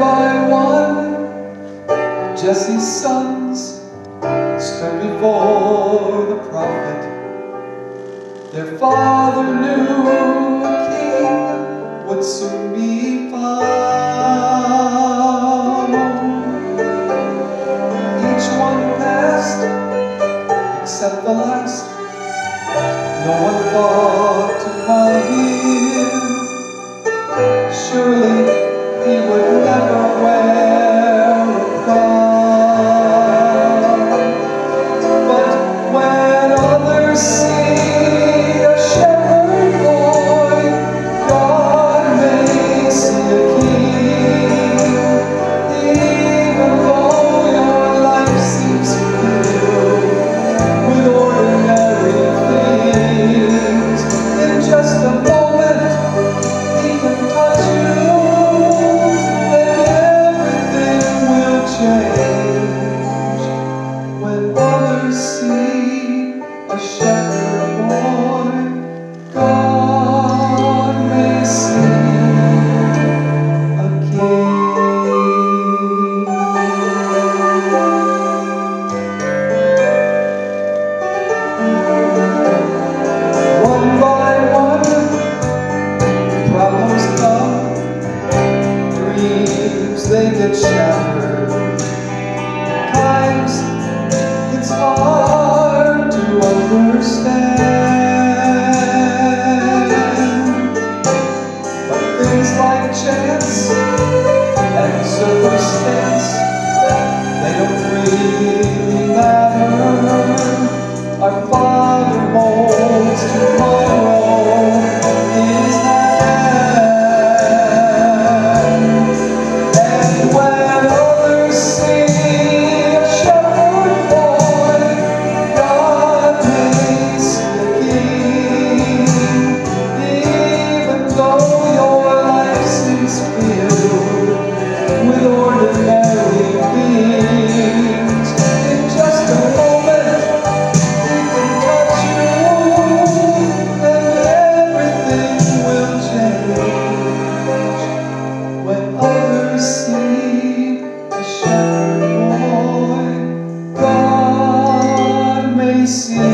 by one, Jesse's sons stood before the prophet. Their father knew a king would soon be found. Each one passed, except the last. No one thought. they did shatter esquecer.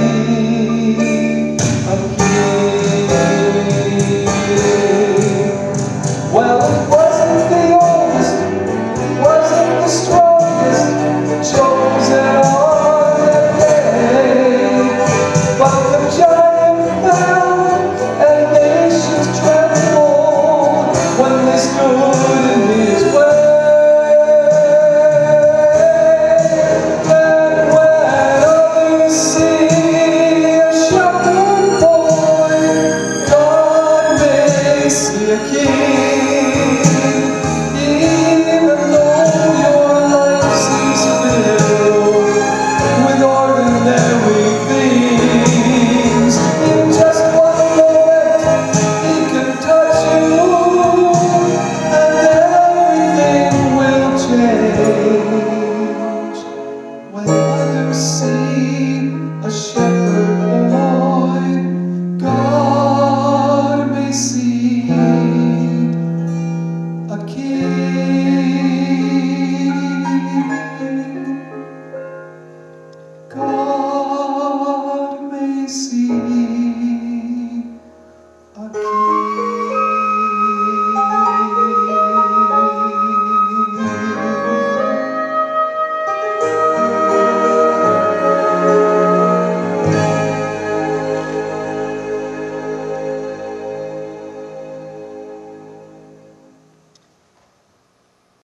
see.